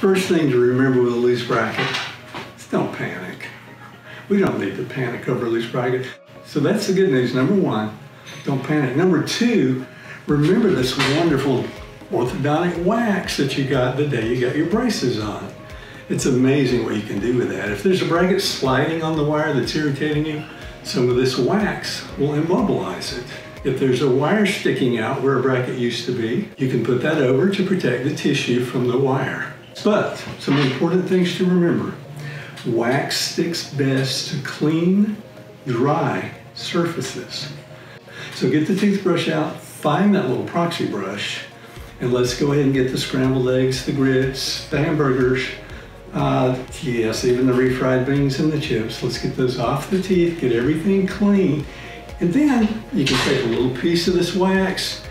First thing to remember with a loose bracket is don't panic. We don't need to panic over a loose bracket. So that's the good news. Number one, don't panic. Number two, remember this wonderful orthodontic wax that you got the day you got your braces on. It's amazing what you can do with that. If there's a bracket sliding on the wire that's irritating you, some of this wax will immobilize it. If there's a wire sticking out where a bracket used to be, you can put that over to protect the tissue from the wire. But some important things to remember. Wax sticks best to clean, dry surfaces. So get the toothbrush out, find that little proxy brush, and let's go ahead and get the scrambled eggs, the grits, the hamburgers, uh, yes, even the refried beans and the chips. Let's get those off the teeth, get everything clean. And then you can take a little piece of this wax,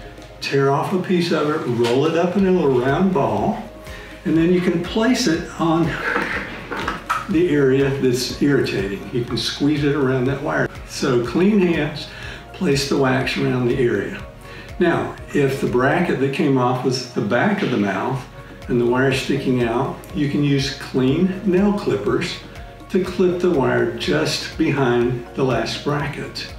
tear off a piece of it, roll it up in a little round ball, and then you can place it on the area that's irritating. You can squeeze it around that wire. So clean hands, place the wax around the area. Now, if the bracket that came off was the back of the mouth and the wire sticking out, you can use clean nail clippers to clip the wire just behind the last bracket.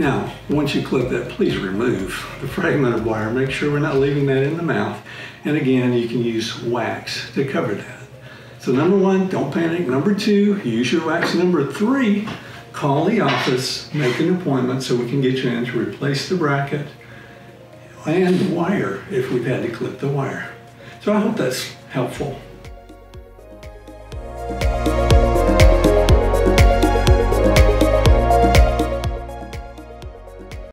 Now, once you clip that, please remove the fragment of wire. Make sure we're not leaving that in the mouth. And again, you can use wax to cover that. So number one, don't panic. Number two, use your wax. Number three, call the office, make an appointment so we can get you in to replace the bracket and the wire if we've had to clip the wire. So I hope that's helpful.